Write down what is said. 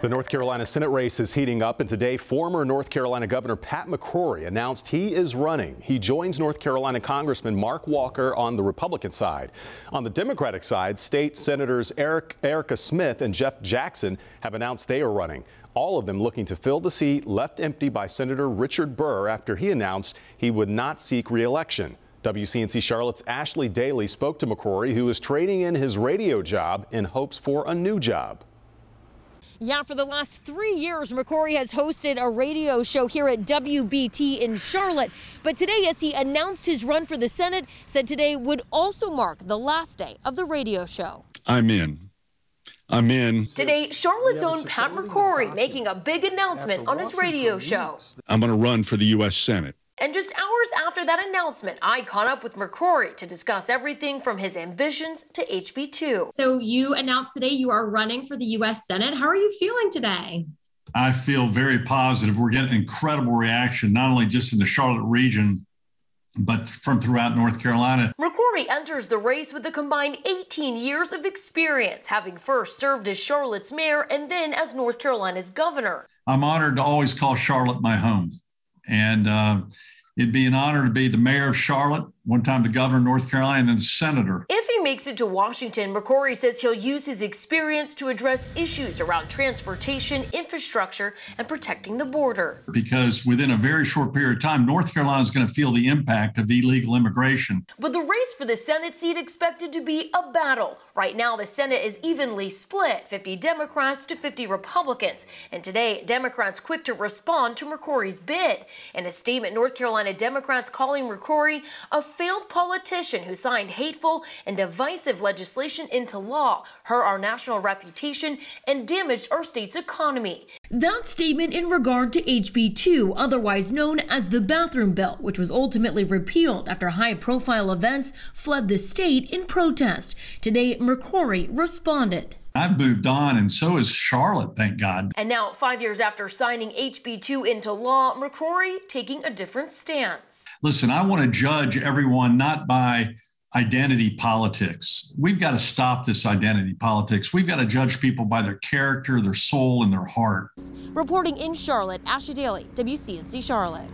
The North Carolina Senate race is heating up, and today, former North Carolina Governor Pat McCrory announced he is running. He joins North Carolina Congressman Mark Walker on the Republican side. On the Democratic side, state Senators Eric, Erica Smith and Jeff Jackson have announced they are running. All of them looking to fill the seat left empty by Senator Richard Burr after he announced he would not seek reelection. WCNC Charlotte's Ashley Daly spoke to McCrory, who is trading in his radio job in hopes for a new job. Yeah, for the last three years, McCrory has hosted a radio show here at WBT in Charlotte. But today, as he announced his run for the Senate, said today would also mark the last day of the radio show. I'm in. I'm in. Today, Charlotte's own Pat McCrory making a big announcement on his radio show. I'm going to run for the U.S. Senate. And just hours after that announcement, I caught up with McCrory to discuss everything from his ambitions to HB2. So you announced today you are running for the U.S. Senate. How are you feeling today? I feel very positive. We're getting incredible reaction, not only just in the Charlotte region, but from throughout North Carolina. McCrory enters the race with a combined 18 years of experience, having first served as Charlotte's mayor and then as North Carolina's governor. I'm honored to always call Charlotte my home. And uh, it'd be an honor to be the mayor of Charlotte, one time the governor of North Carolina, and then senator. If he makes it to Washington, McCrory says he'll use his experience to address issues around transportation, infrastructure, and protecting the border. Because within a very short period of time, North Carolina is going to feel the impact of illegal immigration. But the race for the Senate seat expected to be a battle. Right now, the Senate is evenly split 50 Democrats to 50 Republicans. And today, Democrats quick to respond to McCrory's bid. In a statement, North Carolina Democrats calling McCrory a failed politician who signed hateful and divisive legislation into law, hurt our national reputation, and damaged our state's economy. That statement in regard to HB 2, otherwise known as the bathroom bill, which was ultimately repealed after high profile events fled the state in protest. Today, McCrory responded. I've moved on, and so has Charlotte, thank God. And now, five years after signing HB2 into law, McCrory taking a different stance. Listen, I want to judge everyone not by identity politics. We've got to stop this identity politics. We've got to judge people by their character, their soul, and their heart. Reporting in Charlotte, Ashley Daly, WCNC Charlotte.